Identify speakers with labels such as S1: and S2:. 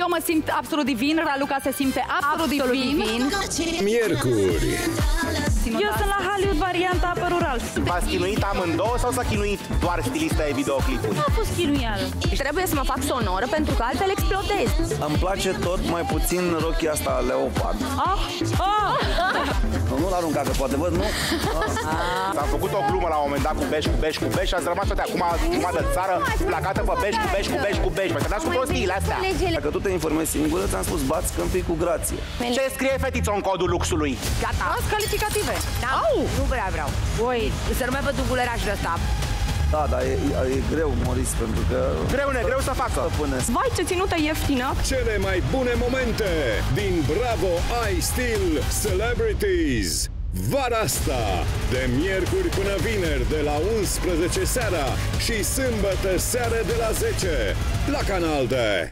S1: Eu mă simt absolut divin, Raluca se simte absolut,
S2: Absolut
S1: divin.
S2: divin.
S3: Miercuri,
S1: Eu sunt la Hollywood varianta apă rural.
S4: V-ați chinuit amândouă sau s-a chinuit doar stilista de videoclipuri?
S1: A fost chinuială.
S2: Trebuie să mă fac sonoră pentru că altfel explodez.
S5: Îmi place tot mai puțin rochia asta leopard.
S1: Ah, ah.
S5: Nu, nu-l arunca, că poate văd, nu?
S4: S-a făcut o glumă la un moment dat cu beș, cu beș, cu beș și ați rămas toate acum jumătate de țară placată pe beș, cu beș, cu beș, cu beș. Mă dați cu prostiile astea.
S2: Legele.
S5: Dacă tu te informezi singură, ți-am spus, bați câmpii cu grație.
S4: Ce scrie fetița în codul luxului?
S2: Gata.
S1: Azi calificative.
S2: Da. Nu prea vreau. Voi, să nu mai văd dubuleraș de ăsta.
S5: Da, dar e, e greu, Moris, pentru că...
S4: Greu, ne, greu să facă.
S5: Până
S1: Vai, ce ținută ieftină.
S3: cele mai bune momente din Bravo I Still Celebrities. Vara asta, de miercuri până vineri, de la 11 seara și sâmbătă seară de la 10, la Canal D.